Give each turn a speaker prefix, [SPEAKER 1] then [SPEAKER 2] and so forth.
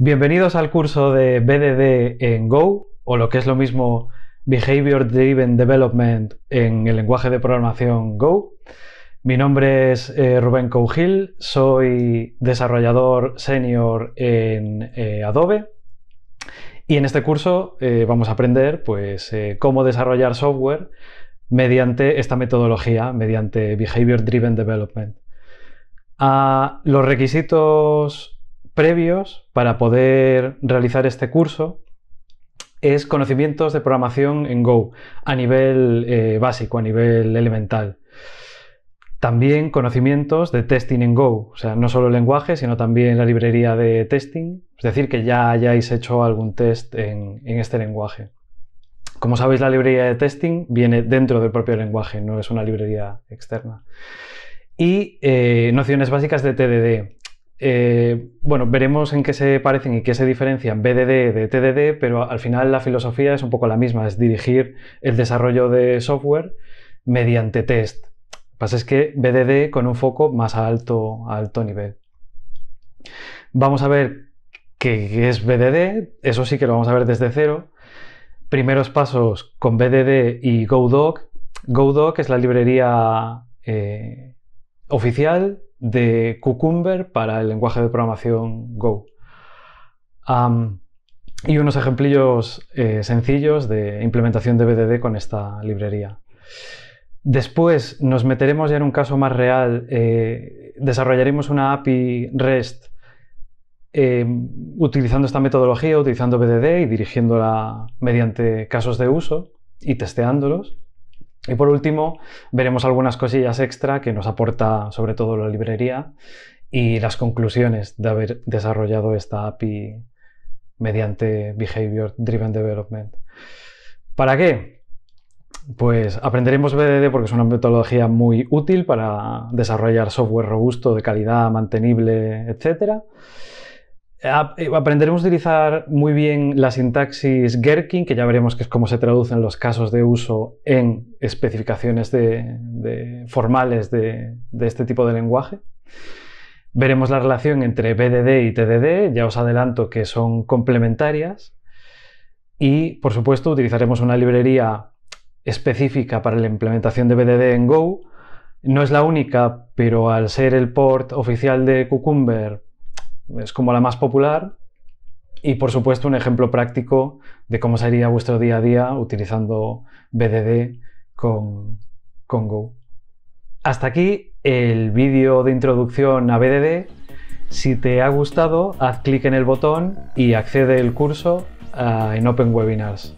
[SPEAKER 1] Bienvenidos al curso de BDD en Go, o lo que es lo mismo Behavior Driven Development en el lenguaje de programación Go. Mi nombre es eh, Rubén Cougil, soy desarrollador senior en eh, Adobe y en este curso eh, vamos a aprender pues, cómo desarrollar software mediante esta metodología, mediante Behavior Driven Development. Ah, los requisitos previos para poder realizar este curso es conocimientos de programación en Go a nivel eh, básico, a nivel elemental. También conocimientos de testing en Go, o sea, no solo el lenguaje, sino también la librería de testing, es decir, que ya hayáis hecho algún test en, este lenguaje. Como sabéis, la librería de testing viene dentro del propio lenguaje, no es una librería externa. Y eh, nociones básicas de TDD, eh, bueno, veremos en qué se parecen y qué se diferencian BDD de TDD, pero al final la filosofía es un poco la misma, es dirigir el desarrollo de software mediante test. Lo que pasa es que BDD con un foco más alto, alto nivel. Vamos a ver qué es BDD, eso sí que lo vamos a ver desde cero. Primeros pasos con BDD y GoDoc. GoDoc es la librería eh, oficial de Cucumber para el lenguaje de programación Go. y unos ejemplillos eh, sencillos de implementación de BDD con esta librería. Después nos meteremos ya en un caso más real, eh, desarrollaremos una API REST eh, utilizando esta metodología, utilizando BDD y dirigiéndola mediante casos de uso y testeándolos. Y por último, veremos algunas cosillas extra que nos aporta sobre todo la librería y las conclusiones de haber desarrollado esta API mediante Behavior Driven Development. ¿Para qué? Pues aprenderemos BDD porque es una metodología muy útil para desarrollar software robusto, de calidad, mantenible, etc. Eh, aprenderemos a utilizar muy bien la sintaxis Gherkin, que ya veremos que es cómo se traducen los casos de uso en especificaciones formales de, este tipo de lenguaje. Veremos la relación entre BDD y TDD, ya os adelanto que son complementarias. Y, por supuesto, utilizaremos una librería específica para la implementación de BDD en Go. No es la única, pero al ser el port oficial de Cucumber, es como la más popular y por supuesto un ejemplo práctico de cómo sería vuestro día a día utilizando BDD con, con Go. Hasta aquí el vídeo de introducción a BDD. Si te ha gustado, haz clic en el botón y accede al curso ah, en Open Webinars.